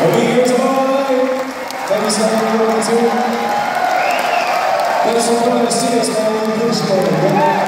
We'll be here tomorrow. Thank you so much for coming to. Thanks for coming to see us, man. We appreciate it.